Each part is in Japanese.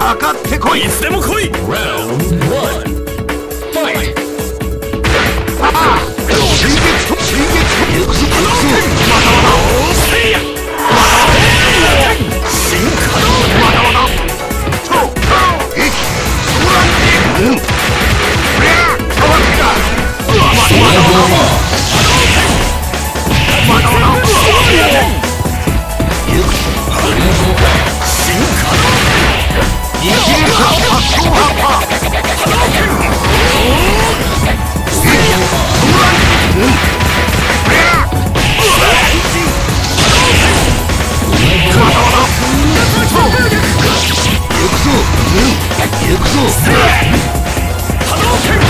かかってこい。いつでも来い。行くぞ。波動拳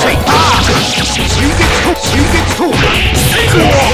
終結と終結と。